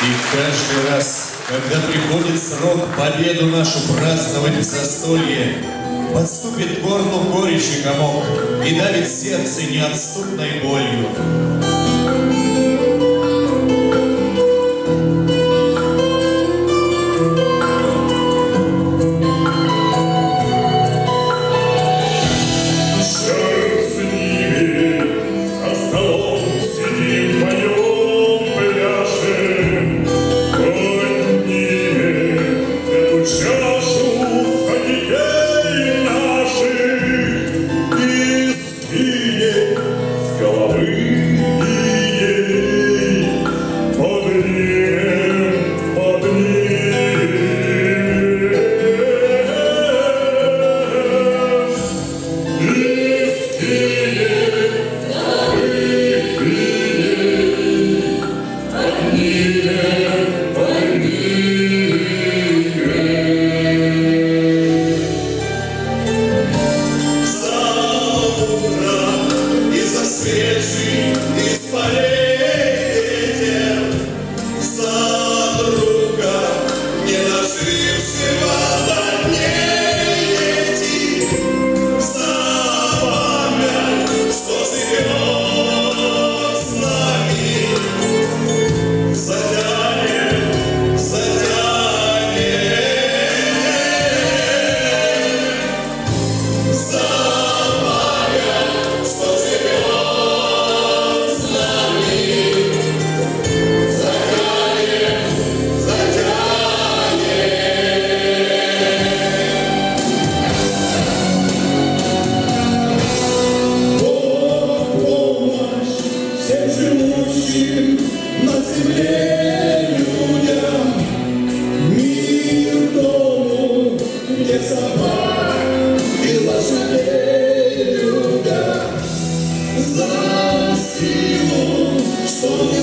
И каждый раз, когда приходит срок победу нашу праздновать в застолье, Подступит горлу горечи комок И давит сердце неотступной болью. Senhor, sou